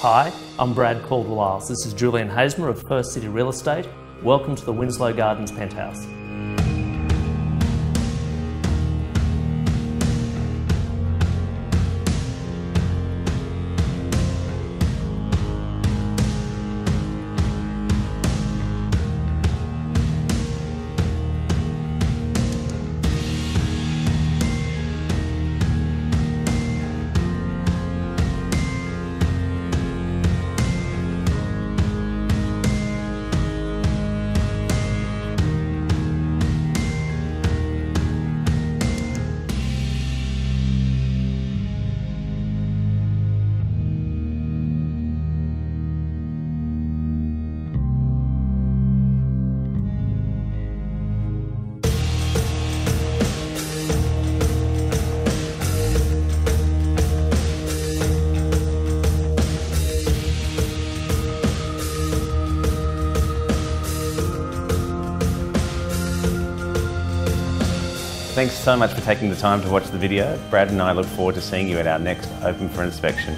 Hi, I'm Brad Caldwell-Eyles. This is Julian Hasemer of First City Real Estate. Welcome to the Winslow Gardens penthouse. Thanks so much for taking the time to watch the video. Brad and I look forward to seeing you at our next Open for Inspection.